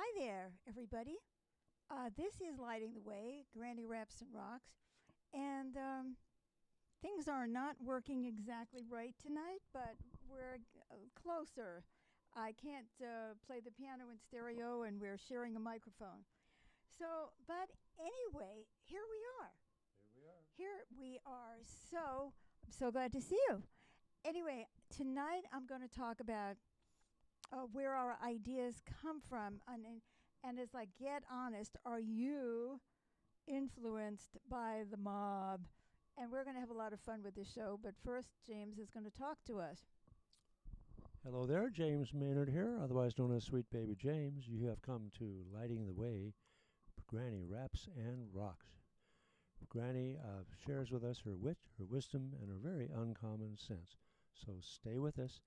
Hi there, everybody. Uh, this is Lighting the Way, Granny Raps and Rocks. And um, things are not working exactly right tonight, but we're uh, closer. I can't uh, play the piano in stereo, and we're sharing a microphone. So, but anyway, here we are. Here we are. Here we are. So, I'm so glad to see you. Anyway, tonight I'm going to talk about uh, where our ideas come from. And, and, it's like, get honest. Are you influenced by the mob? And we're going to have a lot of fun with this show. But first, James is going to talk to us. Hello there, James Maynard here, otherwise known as Sweet Baby James. You have come to Lighting the Way, Granny Raps and Rocks. Granny uh, shares with us her wit, her wisdom, and her very uncommon sense. So stay with us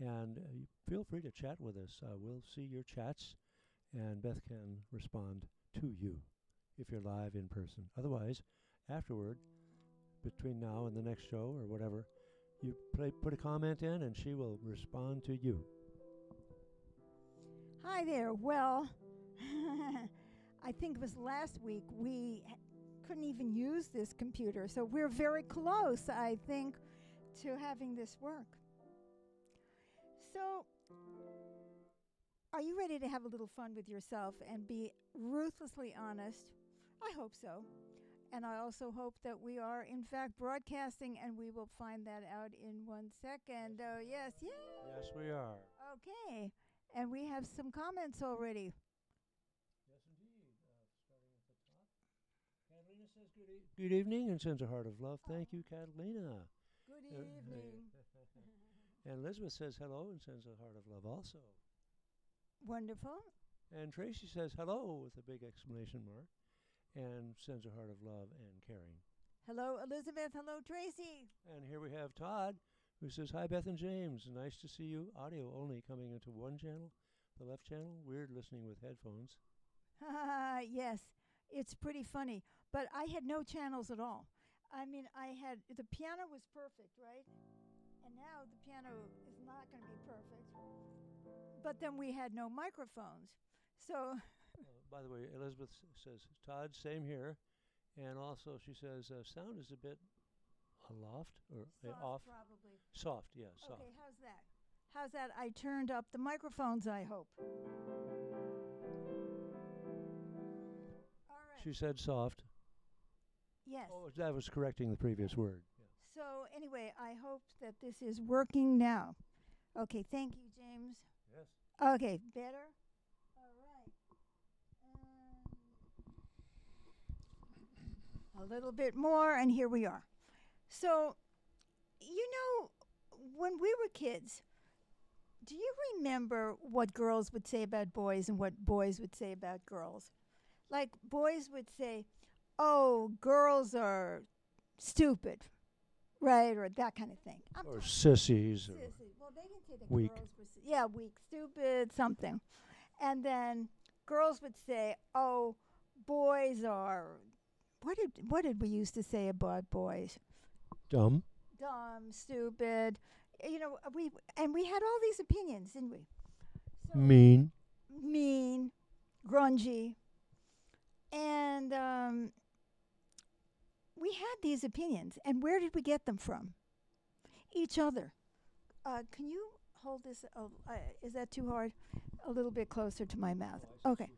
and uh, feel free to chat with us. Uh, we'll see your chats, and Beth can respond to you if you're live in person. Otherwise, afterward, between now and the next show or whatever, you play, put a comment in and she will respond to you. Hi there. Well, I think it was last week we couldn't even use this computer. So we're very close, I think, to having this work. So, are you ready to have a little fun with yourself and be ruthlessly honest? I hope so. And I also hope that we are, in fact, broadcasting, and we will find that out in one second. Oh, yes, yeah. Yes, we are. Okay. And we have some comments already. Yes, indeed. Uh, starting at the top. Catalina says good, e- good evening and sends a heart of love. Thank you, Catalina. Good Uh, evening. And Elizabeth says hello and sends a heart of love also. Wonderful. And Tracy says hello with a big exclamation mark and sends a heart of love and caring. Hello, Elizabeth. Hello, Tracy. And here we have Todd who says, Hi, Beth and James. Nice to see you. Audio only coming into one channel, the left channel. Weird listening with headphones. Ah, yes, it's pretty funny. But I had no channels at all. I mean, I had the piano was perfect, right? And now the piano is not going to be perfect. But then we had no microphones. So, Uh, by the way, Elizabeth says, Todd, same here. And also, she says, uh, sound is a bit aloft or uh, soft off. probably. Soft, yeah, soft. Okay, how's that? How's that? I turned up the microphones, I hope. All right. She said soft. yes. Oh, that was correcting the previous word. So anyway, I hope that this is working now. Okay, thank you, James. Yes. Okay, better. All right. Um, a little bit more, and here we are. So, you know, when we were kids, do you remember what girls would say about boys and what boys would say about girls? Like, boys would say, oh, girls are stupid, right? Or that kind of thing. I'm Or sissies. Or. Well, they didn't say the Weak. girls were. Yeah, weak, stupid, something. And then girls would say, "Oh, boys are." What did what did we used to say about boys? dumb. Dumb, stupid. You know, we and we had all these opinions, didn't we? So Mean. mean, grungy, and um, we had these opinions. And where did we get them from? Each other. Uh, can you hold this? Uh, uh, is that too hard? A little bit closer to my mouth. Okay.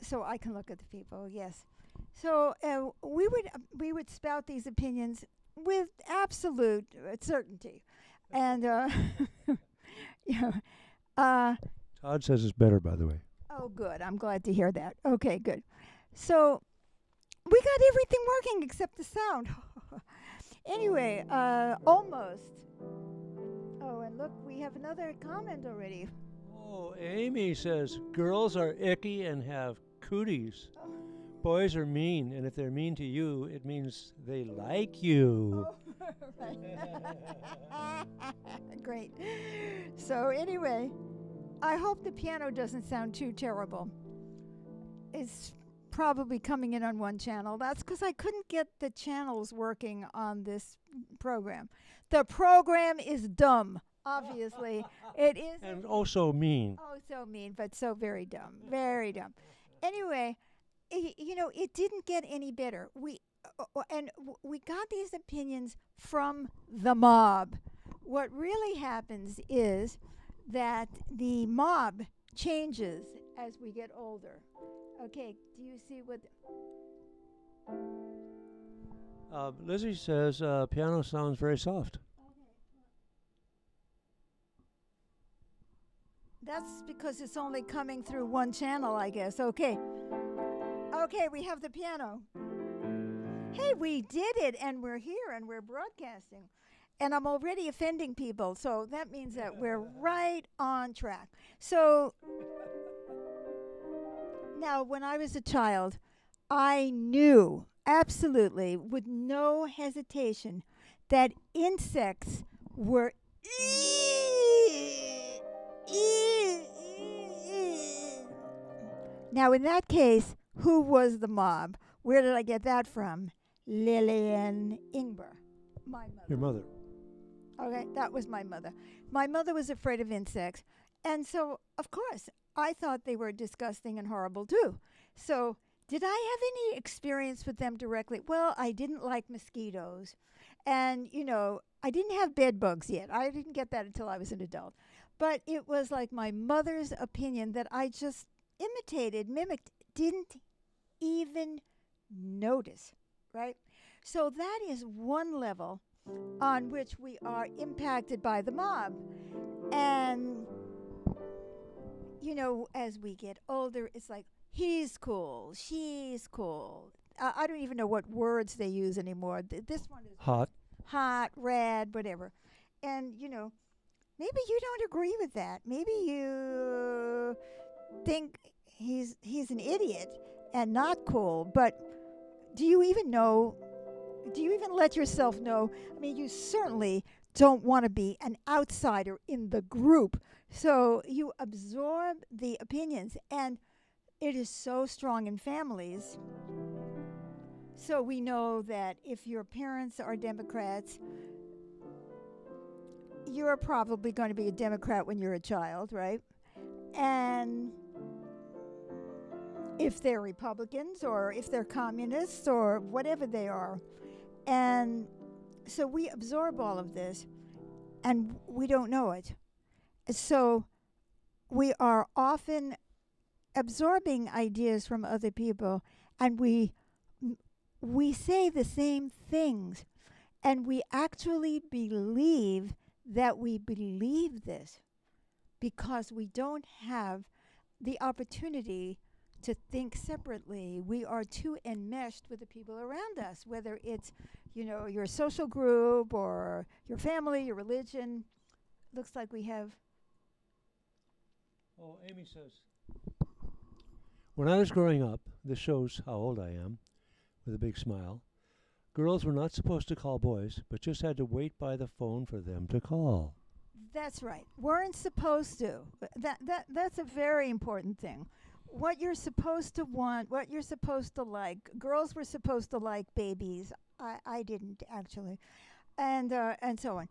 So I can look at the people. Yes. So uh, we would uh, we would spout these opinions with absolute uh, certainty, and uh, you know, uh, Todd says it's better, by the way. Oh, good. I'm glad to hear that. Okay, good. So we got everything working except the sound. anyway, uh, almost. Oh, and look, we have another comment already. Oh, Amy says girls are icky and have cooties. Oh, Boys are mean, and if they're mean to you, it means they like you. right. Great. So anyway, I hope the piano doesn't sound too terrible. It's probably coming in on one channel. That's because I couldn't get the channels working on this program. The program is dumb. Obviously, it is. And also mean. Oh, so mean, but so very dumb. Very dumb. Anyway, y- you know, it didn't get any better. We uh, uh, and we got these opinions from the mob. What really happens is that the mob changes as we get older. Okay, do you see what? Uh, Lizzie says uh, piano sounds very soft. That's because it's only coming through one channel, I guess. Okay. Okay, we have the piano. Hey, we did it, and we're here, and we're broadcasting. And I'm already offending people, so that means that we're right on track. So now, when I was a child, I knew absolutely, with no hesitation, that insects were now, in that case, who was the mob? Where did I get that from? Lillian Ingber, my mother. Your mother. Okay, that was my mother. My mother was afraid of insects. And so, of course, I thought they were disgusting and horrible too. So, did I have any experience with them directly? Well, I didn't like mosquitoes. And, you know, I didn't have bed bugs yet. I didn't get that until I was an adult. But it was like my mother's opinion that I just imitated, mimicked, didn't even notice, right? So that is one level on which we are impacted by the mob. And, you know, as we get older, it's like, he's cool, she's cool. Uh, I don't even know what words they use anymore. Th- this one is Hot. hot, red, whatever. And, you know, maybe you don't agree with that. Maybe you think he's he's an idiot and not cool, but do you even know do you even let yourself know? I mean, you certainly don't want to be an outsider in the group. So you absorb the opinions and it is so strong in families. So we know that if your parents are Democrats, you're probably going to be a Democrat when you're a child, right? And if they're Republicans or if they're communists or whatever they are. And so we absorb all of this and we don't know it. So we are often absorbing ideas from other people and we we say the same things and we actually believe that we believe this because we don't have the opportunity to think separately. We are too enmeshed with the people around us, whether it's, you know, your social group or your family, your religion. Looks like we have. Oh, Amy says. When I was growing up, this shows how old I am, with a big smile. Girls were not supposed to call boys, but just had to wait by the phone for them to call. That's right. Weren't supposed to. That that that's a very important thing. What you're supposed to want, what you're supposed to like. Girls were supposed to like babies. I I didn't actually, and uh, and so on.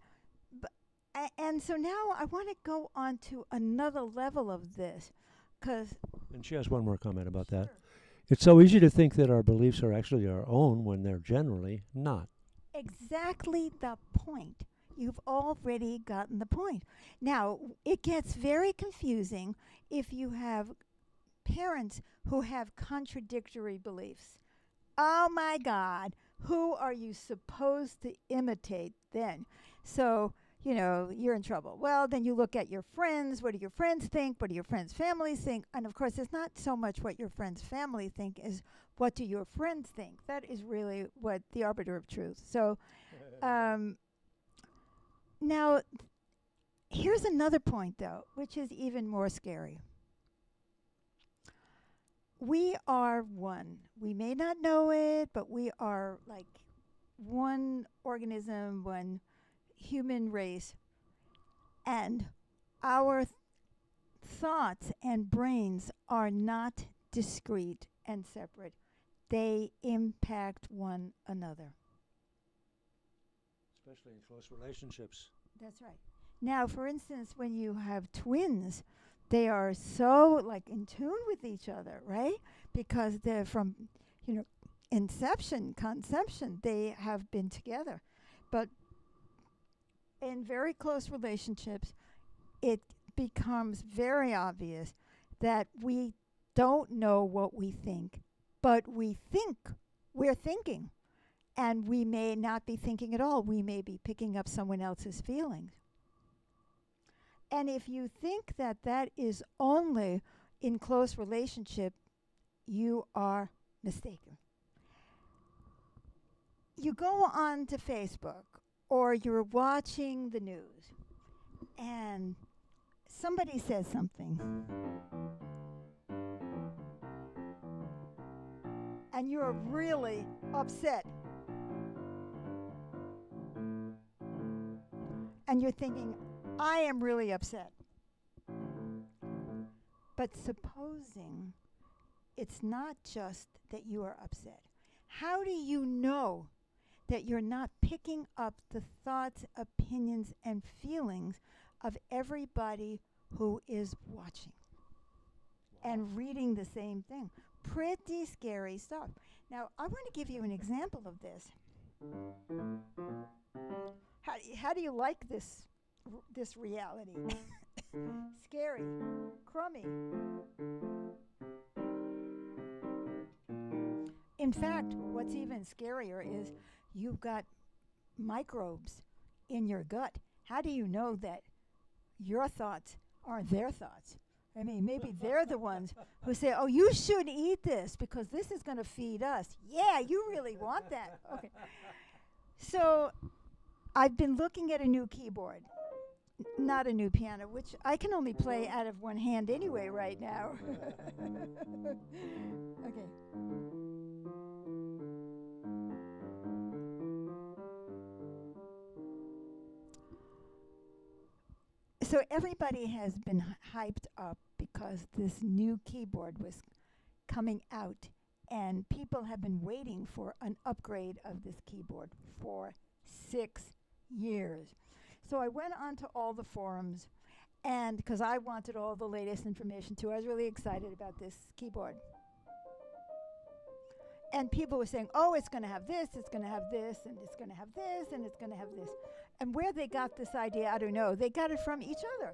A- and so now I want to go on to another level of this, because And she has one more comment about that. It's so easy to think that our beliefs are actually our own when they're generally not. exactly the point. You've already gotten the point. Now, it gets very confusing if you have parents who have contradictory beliefs. Oh my God, who are you supposed to imitate then? So, you know, you're in trouble. Well, then you look at your friends. What do your friends think? What do your friends' families think? And of course, it's not so much what your friends' family think as what do your friends think. That is really what the arbiter of truth. So, um, now, here's another point, though, which is even more scary. We are one. We may not know it, but we are like one organism, one human race. And our th- thoughts and brains are not discrete and separate, they impact one another. Especially in close relationships. That's right. Now, for instance, when you have twins, they are so like in tune with each other, right? Because they're from, you know, inception, conception, they have been together. But in very close relationships, it becomes very obvious that we don't know what we think, but we think we're thinking. And we may not be thinking at all. We may be picking up someone else's feelings. And if you think that that is only in close relationship, you are mistaken. You go on to Facebook or you're watching the news and somebody says something. And you're really upset. And you're thinking, I am really upset. But supposing it's not just that you are upset, how do you know that you're not picking up the thoughts, opinions, and feelings of everybody who is watching and reading the same thing? Pretty scary stuff. Now, I want to give you an example of this. How, how do you like this r- this reality? Scary, crummy. In fact, what's even scarier is you've got microbes in your gut. How do you know that your thoughts are their thoughts? I mean, maybe they're the ones who say, "Oh, you should eat this because this is going to feed us." Yeah, you really want that. Okay. So, I've been looking at a new keyboard, not a new piano, which I can only play out of one hand anyway right now. okay. So everybody has been hyped up because this new keyboard was coming out and people have been waiting for an upgrade of this keyboard for six years. So I went onto all the forums, and because I wanted all the latest information too, I was really excited about this keyboard. And people were saying, oh, it's going to have this, it's going to have this, and it's going to have this, and it's going to have this. And where they got this idea, I don't know. They got it from each other.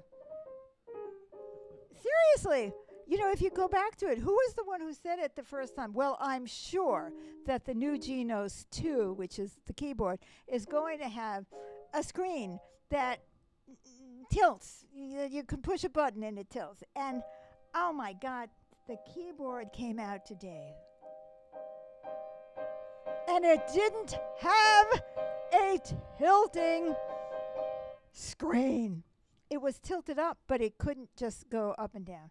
Seriously. You know, if you go back to it, who was the one who said it the first time? Well, I'm sure that the new Genos 2, which is the keyboard, is going to have a screen that tilts. You, you can push a button and it tilts. And oh my God, the keyboard came out today. And it didn't have a tilting screen. It was tilted up, but it couldn't just go up and down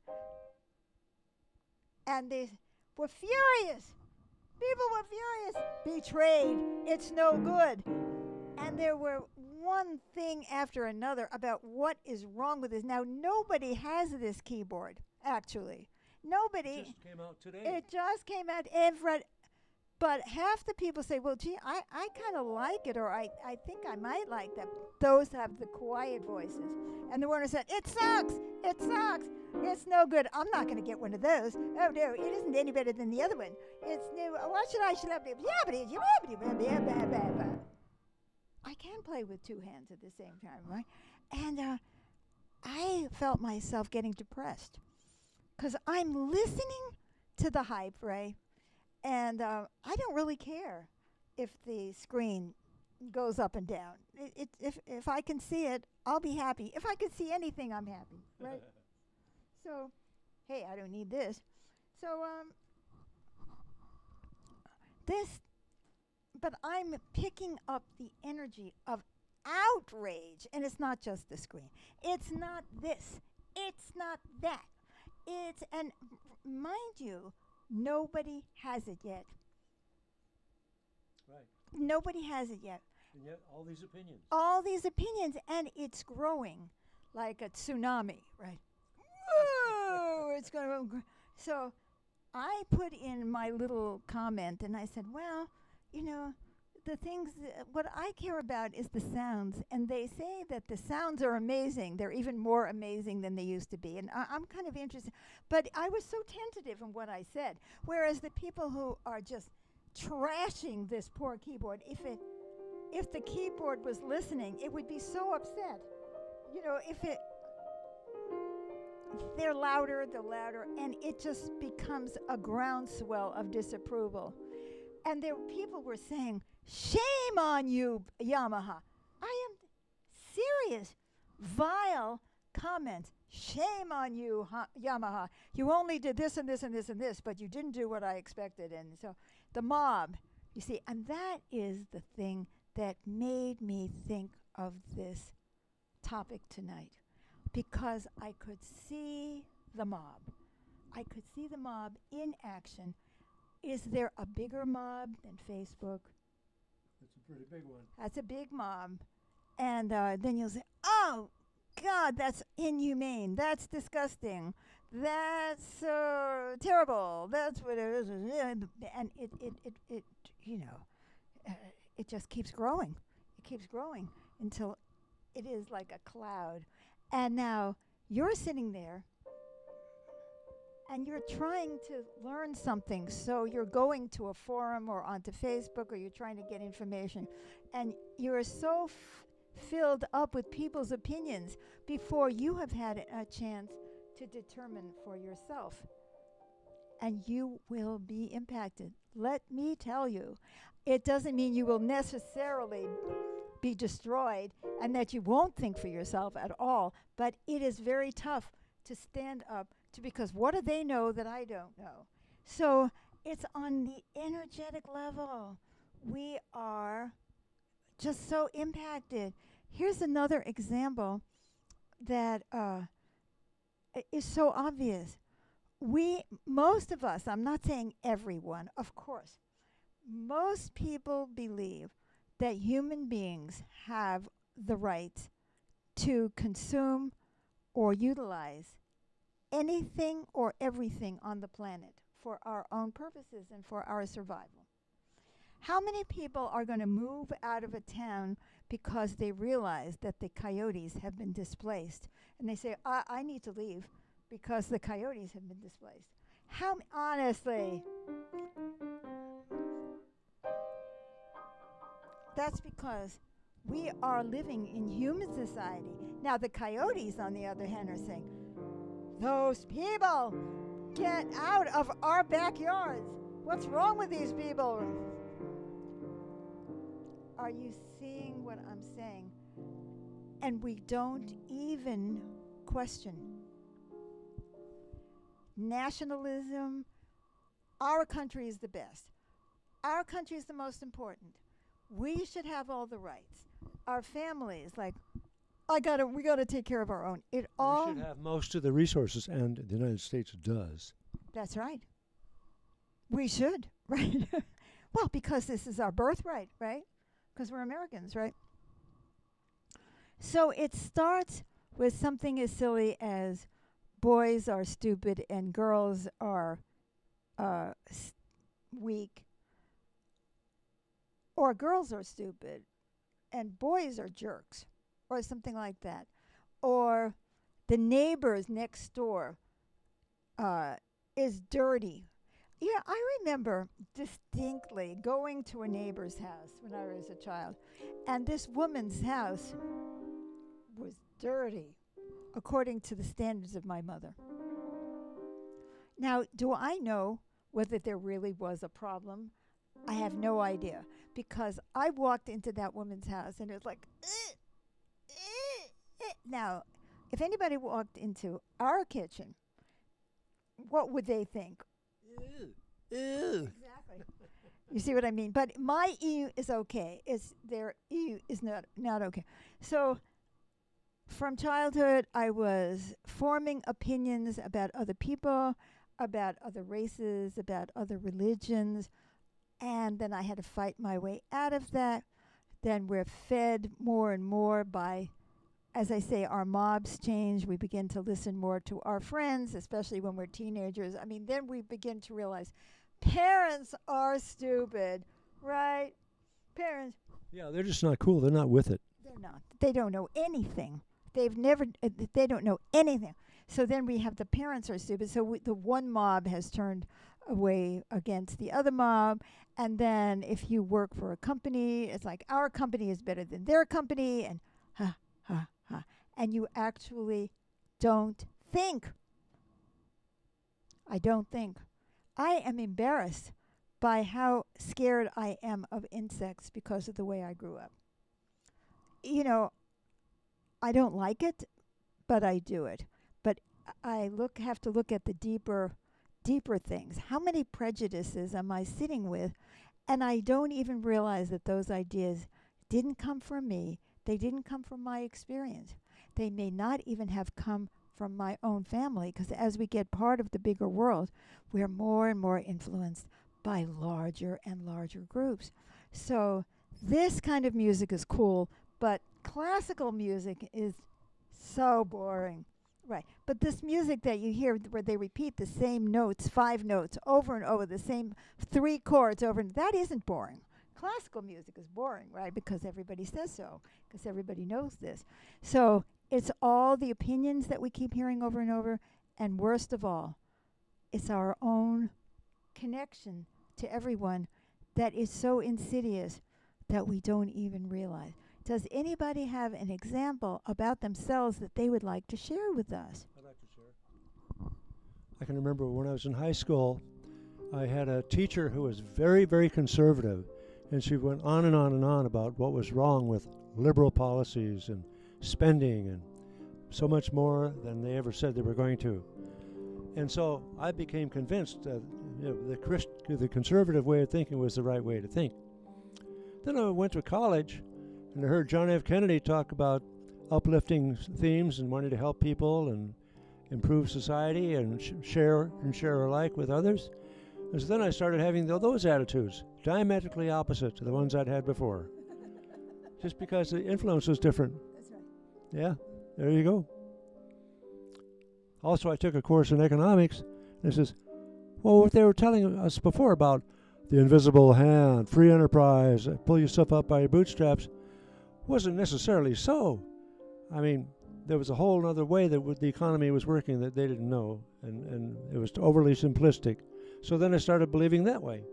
and they were furious. People were furious. Betrayed. It's no good. And there were one thing after another about what is wrong with this. Now, nobody has this keyboard, actually. Nobody. It just came out today. It just came out every. But half the people say, well, gee, I, I kind of like it, or I, I think I might like that. Those have the quiet voices. And the who said, it sucks, it sucks, it's no good. I'm not going to get one of those. Oh, no, it isn't any better than the other one. It's new. Why should I? Should I? I can play with two hands at the same time, right? And uh, I felt myself getting depressed because I'm listening to the hype, right? And uh, I don't really care if the screen goes up and down. It, it, if if I can see it, I'll be happy. If I can see anything, I'm happy, right? so, hey, I don't need this. So, um, this, but I'm picking up the energy of outrage, and it's not just the screen. It's not this. It's not that. It's and mind you, nobody has it yet. right. Nobody has it yet. And yet, all these opinions. All these opinions, and it's growing like a tsunami, right? Whoa, it's going to grow. So I put in my little comment and I said, well, you know, the things what I care about is the sounds, and they say that the sounds are amazing. They're even more amazing than they used to be, and I, I'm kind of interested. But I was so tentative in what I said, whereas the people who are just trashing this poor keyboard, if it if the keyboard was listening, it would be so upset. You know, if it they're louder, they're louder, and it just becomes a groundswell of disapproval. And there people were saying, "Shame on you, Yamaha." I am serious, vile comments. Shame on you, ha- Yamaha. You only did this and this and this and this, but you didn't do what I expected. And so the mob, you see, and that is the thing that made me think of this topic tonight because I could see the mob. I could see the mob in action. Is there a bigger mob than Facebook? Pretty big one. That's a big mob. And uh, then you'll say, oh, God, that's inhumane. That's disgusting. That's uh, terrible. That's what it is. And it, it, it, it you know, uh, it just keeps growing. It keeps growing until it is like a cloud. And now you're sitting there and you're trying to learn something. So you're going to a forum or onto Facebook or you're trying to get information. And you're so filled up with people's opinions before you have had a chance to determine for yourself. And you will be impacted. Let me tell you, it doesn't mean you will necessarily be destroyed and that you won't think for yourself at all, but it is very tough to stand up to because what do they know that I don't know? So it's on the energetic level. We are just so impacted. Here's another example that uh, is so obvious. We, most of us, I'm not saying everyone, of course, most people believe that human beings have the right to consume or utilize anything or everything on the planet for our own purposes and for our survival. How many people are going to move out of a town because they realize that the coyotes have been displaced and they say, I, I need to leave because the coyotes have been displaced? How, honestly, that's because we are living in human society. Now, the coyotes, on the other hand, are saying, Those people, get out of our backyards. What's wrong with these people? Are you seeing what I'm saying? And we don't even question. Nationalism, our country is the best. Our country is the most important. We should have all the rights. Our families, like, I gotta, we gotta take care of our own. It all. we should have most of the resources, and the United States does. That's right. We should, right? well, because this is our birthright, right? Because we're Americans, right? So it starts with something as silly as boys are stupid and girls are uh, s- weak, or girls are stupid and boys are jerks, or something like that, or the neighbors next door uh, is dirty. Yeah, I remember distinctly going to a neighbor's house when I was a child, and this woman's house was dirty according to the standards of my mother. Now, do I know whether there really was a problem? I have no idea because I walked into that woman's house and it was like, "Ugh, ugh, ugh." Now, if anybody walked into our kitchen, what would they think? Exactly. you see what I mean? But my ew is okay. It's their ew is not not okay. So from childhood I was forming opinions about other people, about other races, about other religions, and then I had to fight my way out of that. Then we're fed more and more by as I say, our mobs change. We begin to listen more to our friends, especially when we're teenagers. I mean, then we begin to realize parents are stupid, right? Parents, Yeah, they're just not cool. They're not with it. they're not. They don't know anything. They've never. Uh, they don't know anything. So then we have the parents are stupid. So we, the one mob has turned away against the other mob, and then if you work for a company, it's like our company is better than their company, and ha ha ha, and you actually don't think. I don't think. I am embarrassed by how scared I am of insects because of the way I grew up. You know, I don't like it, but I do it. But I look have to look at the deeper deeper things. How many prejudices am I sitting with and I don't even realize that those ideas didn't come from me. They didn't come from my experience. They may not even have come from my own family because as we get part of the bigger world, we're more and more influenced by larger and larger groups. So this kind of music is cool, but classical music is so boring. Right. But this music that you hear where they repeat the same notes, five notes over and over, the same three chords over and that isn't boring. Classical music is boring, right? Because everybody says so, because everybody knows this. So it's all the opinions that we keep hearing over and over, and worst of all, it's our own connection to everyone that is so insidious that we don't even realize. Does anybody have an example about themselves that they would like to share with us? I'd like to share. I can remember when I was in high school, I had a teacher who was very, very conservative, and she went on and on and on about what was wrong with liberal policies and spending and so much more than they ever said they were going to. And so I became convinced that you know, the, Christ, the conservative way of thinking was the right way to think. Then I went to college and I heard John F. Kennedy talk about uplifting themes and wanting to help people and improve society and sh- share and share alike with others. And so then I started having tho- those attitudes, diametrically opposite to the ones I'd had before, just because the influence was different. That's right. Yeah, there you go. Also, I took a course in economics. And it says, well, what they were telling us before about the invisible hand, free enterprise, uh, pull yourself up by your bootstraps, wasn't necessarily so. I mean, there was a whole other way that the economy was working that they didn't know, and, and it was overly simplistic. So then I started believing that way,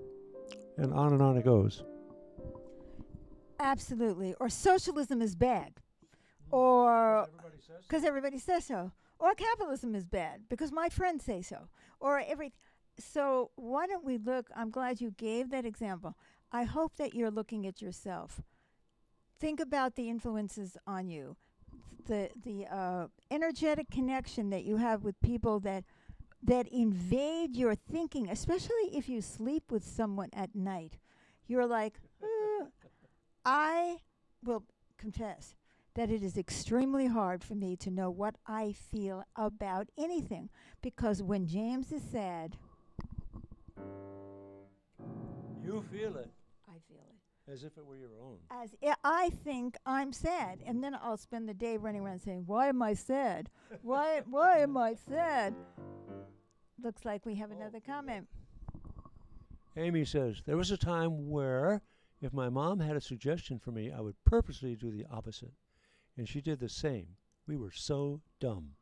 and on and on it goes. Absolutely. Or socialism is bad. Or because everybody says so. Or capitalism is bad because my friends say so. Or every so why don't we look I'm glad you gave that example. I hope that you're looking at yourself. Think about the influences on you. The the uh, energetic connection that you have with people that that invade your thinking, especially if you sleep with someone at night. You're like, "Uh, I will confess that it is extremely hard for me to know what I feel about anything because when James is sad, You feel it I feel it. as if it were your own. As I I think I'm sad, and then I'll spend the day running around saying, "Why am I sad? Why? Why am I sad?" Looks like we have another comment. Amy says, There was a time where if my mom had a suggestion for me, I would purposely do the opposite. And she did the same. We were so dumb.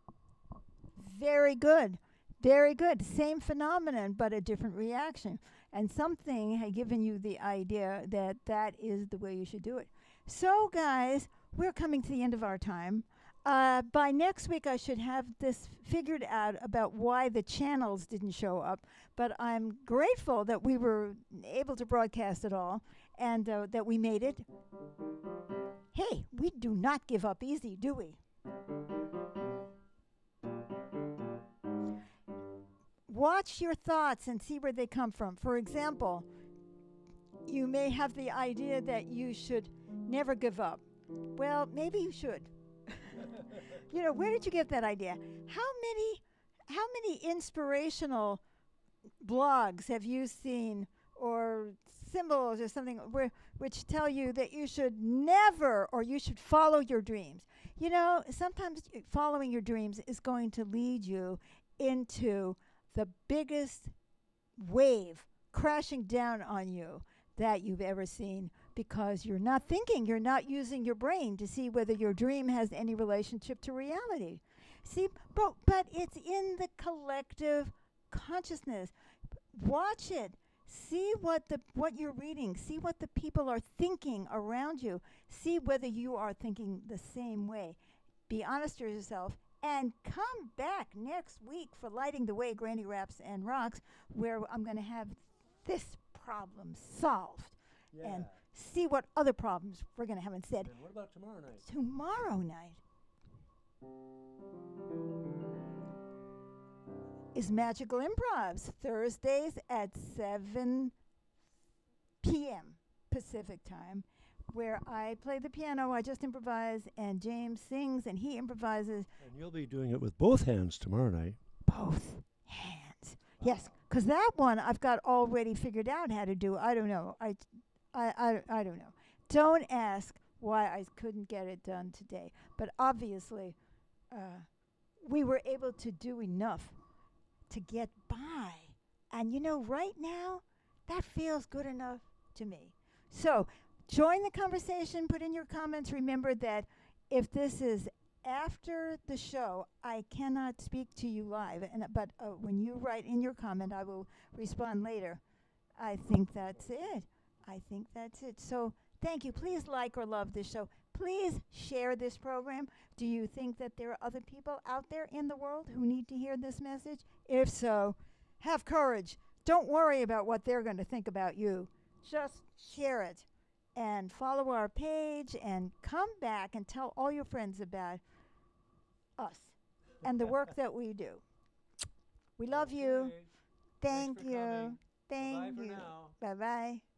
Very good. Very good. Same phenomenon, but a different reaction. And something had given you the idea that that is the way you should do it. So, guys, we're coming to the end of our time. Uh, by next week, I should have this figured out about why the channels didn't show up. But I'm grateful that we were able to broadcast it all and uh, that we made it. Hey, we do not give up easy, do we? watch your thoughts and see where they come from. For example, you may have the idea that you should never give up. Well, maybe you should. You know, where did you get that idea? How many how many inspirational blogs have you seen or symbols or something where which tell you that you should never or you should follow your dreams? You know, sometimes following your dreams is going to lead you into the biggest wave crashing down on you that you've ever seen because you're not thinking, you're not using your brain to see whether your dream has any relationship to reality. See, but but it's in the collective consciousness. Watch it. See what the what you're reading. See what the people are thinking around you. See whether you are thinking the same way. Be honest to yourself and come back next week for lighting the way granny raps and rocks where i'm going to have this problem solved Yeah. And see what other problems we're going to have instead and what about tomorrow night? tomorrow night is magical improvs thursdays at 7 p.m pacific time where i play the piano i just improvise and james sings and he improvises And you'll be doing it with both hands tomorrow night. both hands. Yes, 'cause that one I've got already figured out how to do. I don't know. I, I, I, I don't know. Don't ask why I couldn't get it done today. But obviously, uh, we were able to do enough to get by. And you know, right now, that feels good enough to me. So join the conversation. Put in your comments. Remember that if this is after the show, I cannot speak to you live, and but uh, when you write in your comment, I will respond later. I think that's it. I think that's it. So thank you. Please like or love this show. Please share this program. Do you think that there are other people out there in the world who need to hear this message? If so, have courage. Don't worry about what they're going to think about you. Just share it and follow our page and come back and tell all your friends about us and the work that we do. We love you. Thank you. Thank Bye-bye you. Bye bye.